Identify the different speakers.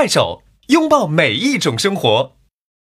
Speaker 1: 快手拥抱每一种生活。